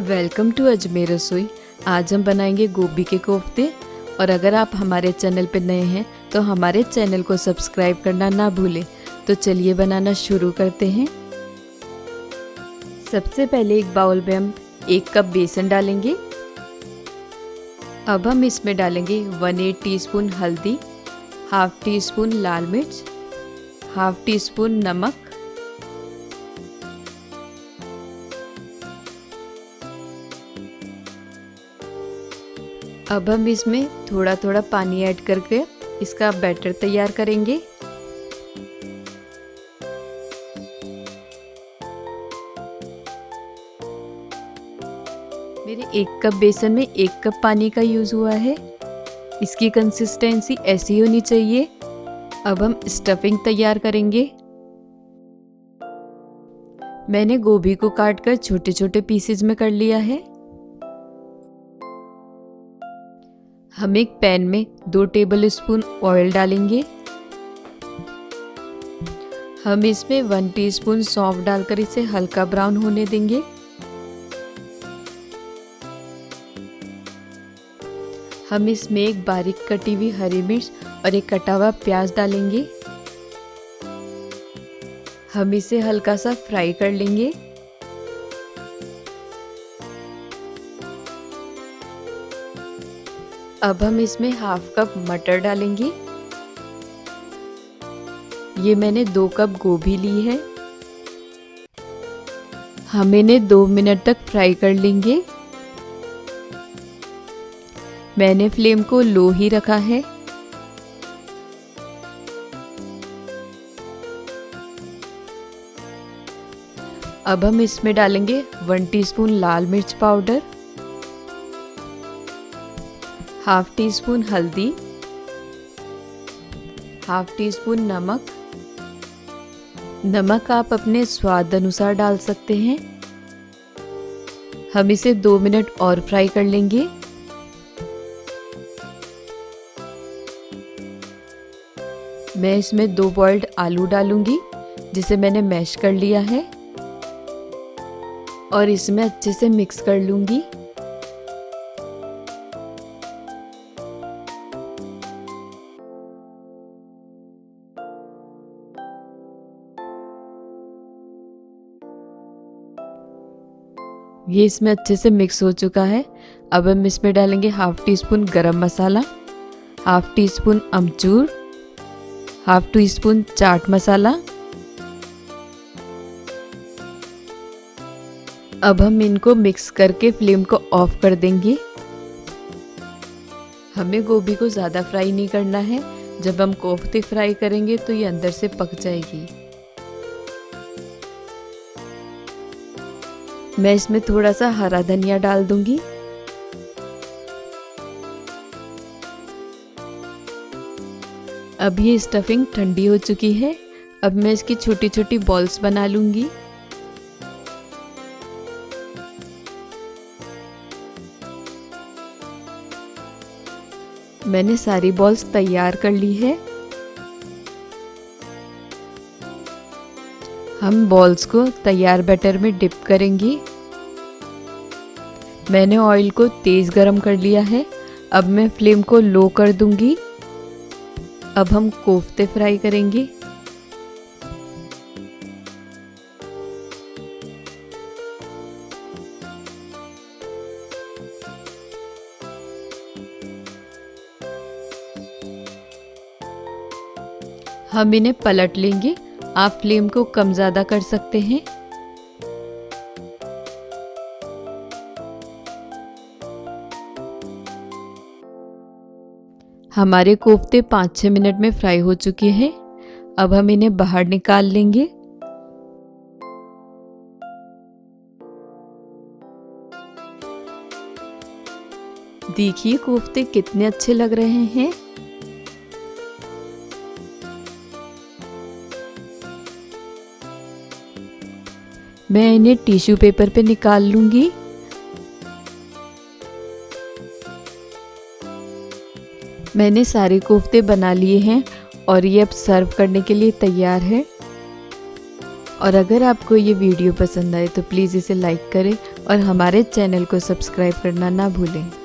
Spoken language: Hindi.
वेलकम टू अजमेर रसोई। आज हम बनाएँगे गोभी के कोफ्ते। और अगर आप हमारे चैनल पर नए हैं तो हमारे चैनल को सब्सक्राइब करना ना भूलें। तो चलिए बनाना शुरू करते हैं। सबसे पहले एक बाउल में हम एक कप बेसन डालेंगे। अब हम इसमें डालेंगे वन एट टी हल्दी, हाफ़ टी स्पून लाल मिर्च, हाफ़ टी स्पून नमक अब हम इसमें थोड़ा थोड़ा पानी ऐड करके इसका बैटर तैयार करेंगे। मेरे एक कप बेसन में एक कप पानी का यूज़ हुआ है। इसकी कंसिस्टेंसी ऐसी होनी चाहिए। अब हम स्टफिंग तैयार करेंगे। मैंने गोभी को काट कर छोटे छोटे पीसेज में कर लिया है। हम एक पैन में दो टेबल स्पून ऑयल डालेंगे। हम इसमें वन टीस्पून सौंफ डालकर इसे हल्का ब्राउन होने देंगे। हम इसमें एक बारीक कटी हुई हरी मिर्च और एक कटा हुआ प्याज डालेंगे। हम इसे हल्का सा फ्राई कर लेंगे। अब हम इसमें हाफ़ कप मटर डालेंगे। ये मैंने दो कप गोभी ली है। हम इन्हें दो मिनट तक फ्राई कर लेंगे। मैंने फ्लेम को लो ही रखा है। अब हम इसमें डालेंगे वन टीस्पून लाल मिर्च पाउडर। हाफ़ टी स्पून हल्दी, हाफ़ टी स्पून नमक। नमक आप अपने स्वाद अनुसार डाल सकते हैं। हम इसे दो मिनट और फ्राई कर लेंगे। मैं इसमें दो बॉइल्ड आलू डालूँगी, जिसे मैंने मैश कर लिया है। और इसमें अच्छे से मिक्स कर लूँगी। ये इसमें अच्छे से मिक्स हो चुका है। अब हम इसमें डालेंगे half teaspoon garam masala half teaspoon amchur half teaspoon chaat masala. अब हम इनको मिक्स करके फ्लेम को ऑफ़ कर देंगे। हमें गोभी को ज़्यादा फ्राई नहीं करना है। जब हम कोफ्ते फ्राई करेंगे तो ये अंदर से पक जाएगी। मैं इसमें थोड़ा सा हरा धनिया डाल दूँगी। अब ये स्टफिंग ठंडी हो चुकी है। अब मैं इसकी छोटी छोटी बॉल्स बना लूँगी। मैंने सारी बॉल्स तैयार कर ली है। हम बॉल्स को तैयार बैटर में डिप करेंगे। मैंने ऑयल को तेज़ गरम कर लिया है। अब मैं फ्लेम को लो कर दूँगी। अब हम कोफ्ते फ्राई करेंगे। हम इन्हें पलट लेंगे। आप फ्लेम को कम ज़्यादा कर सकते हैं। हमारे कोफ्ते पाँच छः मिनट में फ्राई हो चुके हैं। अब हम इन्हें बाहर निकाल लेंगे। देखिए कोफ्ते कितने अच्छे लग रहे हैं। मैं इन्हें टिश्यू पेपर पे निकाल लूँगी। मैंने सारे कोफ्ते बना लिए हैं और ये अब सर्व करने के लिए तैयार है। और अगर आपको ये वीडियो पसंद आए तो प्लीज़ इसे लाइक करें और हमारे चैनल को सब्सक्राइब करना ना भूलें।